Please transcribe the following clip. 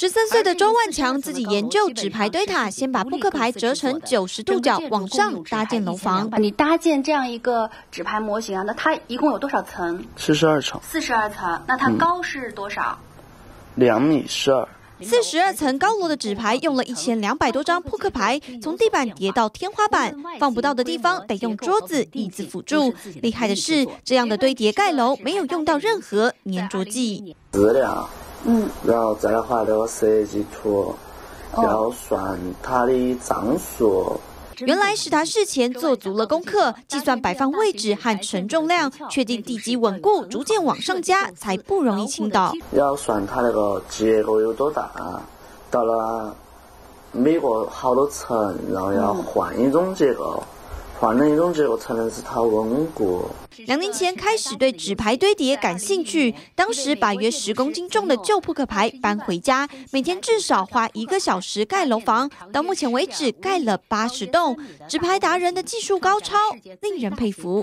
十三岁的周万强自己研究纸牌堆塔，先把扑克牌折成九十度角往上搭建楼房。你搭建这样一个纸牌模型啊，那它一共有多少层？四十二层。四十二层，那它高是多少？两米十二。四十二层高楼的纸牌用了一千两百多张扑克牌，从地板叠到天花板，放不到的地方得用桌子、椅子辅助。厉害的是，这样的堆叠盖楼没有用到任何粘着剂。质量。嗯，然后再的话，那个设计图要算它的张数。原来是他事前做足了功课，计算摆放位置和承重量，确定地基稳固，逐渐往上加，才不容易倾倒。要算它那个结构有多大，到了每个好多层，然后要换一种结构。换换了一种结构才能使它稳固。两年前开始对纸牌堆叠感兴趣，当时把约十公斤重的旧扑克牌搬回家，每天至少花一个小时盖楼房。到目前为止盖了八十栋，纸牌达人的技术高超，令人佩服。